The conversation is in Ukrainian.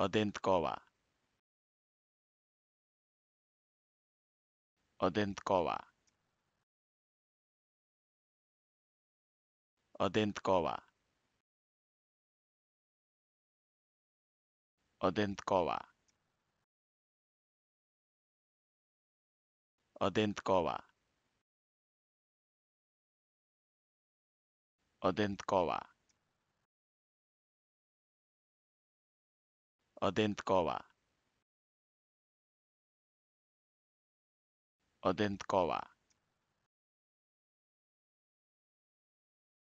Одинткова. Одинткова. Одинткова. Одинткова. Одинткова. Одинткова. odętkoła odętkoła